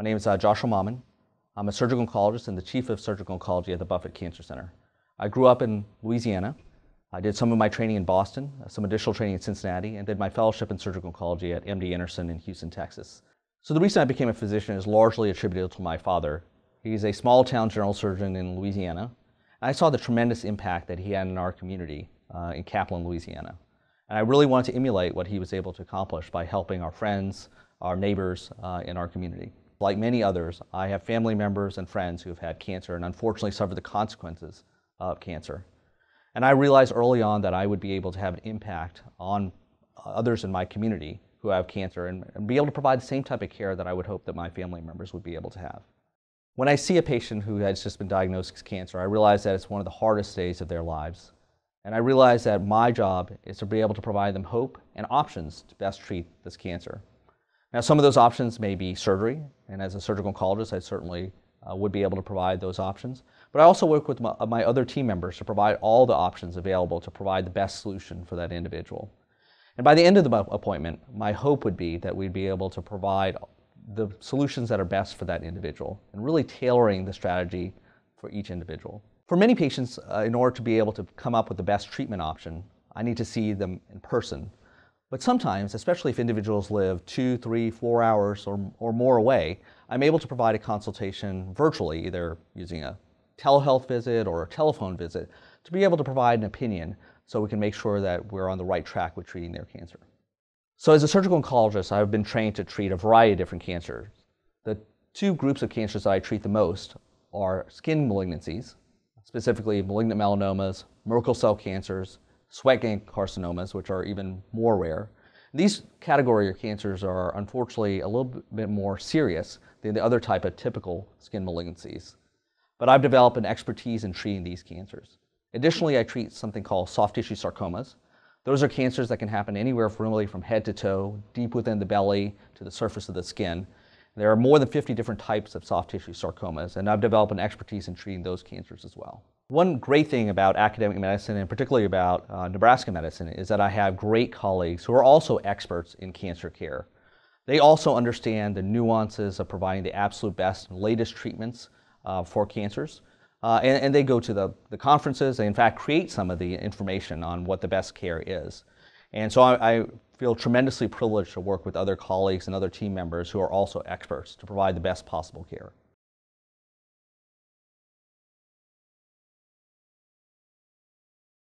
My name is uh, Joshua Mammen. I'm a surgical oncologist and the chief of surgical oncology at the Buffett Cancer Center. I grew up in Louisiana. I did some of my training in Boston, uh, some additional training in Cincinnati, and did my fellowship in surgical oncology at MD Anderson in Houston, Texas. So the reason I became a physician is largely attributable to my father. He's a small town general surgeon in Louisiana. And I saw the tremendous impact that he had in our community uh, in Kaplan, Louisiana. And I really wanted to emulate what he was able to accomplish by helping our friends, our neighbors uh, in our community. Like many others, I have family members and friends who have had cancer and unfortunately suffered the consequences of cancer. And I realized early on that I would be able to have an impact on others in my community who have cancer and, and be able to provide the same type of care that I would hope that my family members would be able to have. When I see a patient who has just been diagnosed with cancer, I realize that it's one of the hardest days of their lives. And I realize that my job is to be able to provide them hope and options to best treat this cancer. Now, some of those options may be surgery, and as a surgical oncologist, I certainly uh, would be able to provide those options. But I also work with my, my, other team members to provide all the options available to provide the best solution for that individual. And by the end of the appointment, my hope would be that we'd be able to provide the solutions that are best for that individual and really tailoring the strategy for each individual. For many patients, uh, in order to be able to come up with the best treatment option, I need to see them in person. But sometimes, especially if individuals live two, three, four hours or, or more away, I'm able to provide a consultation virtually, either using a telehealth visit or a telephone visit, to be able to provide an opinion so we can make sure that we're on the right track with treating their cancer. So as a surgical oncologist, I've been trained to treat a variety of different cancers. The two groups of cancers that I treat the most are skin malignancies, specifically malignant melanomas, Merkel cell cancers, sweat gland carcinomas, which are even more rare. These category of cancers are unfortunately a little bit more serious than the other type of typical skin malignancies. But I've developed an expertise in treating these cancers. Additionally, I treat something called soft tissue sarcomas. Those are cancers that can happen anywhere from really from head to toe, deep within the belly to the surface of the skin. There are more than 50 different types of soft tissue sarcomas, and I've developed an expertise in treating those cancers as well. One great thing about academic medicine, and particularly about uh, Nebraska medicine, is that I have great colleagues who are also experts in cancer care. They also understand the nuances of providing the absolute best and latest treatments uh, for cancers. Uh, and, and, they go to the, the conferences, they in fact create some of the information on what the best care is. And so I, I feel tremendously privileged to work with other colleagues and other team members who are also experts to provide the best possible care.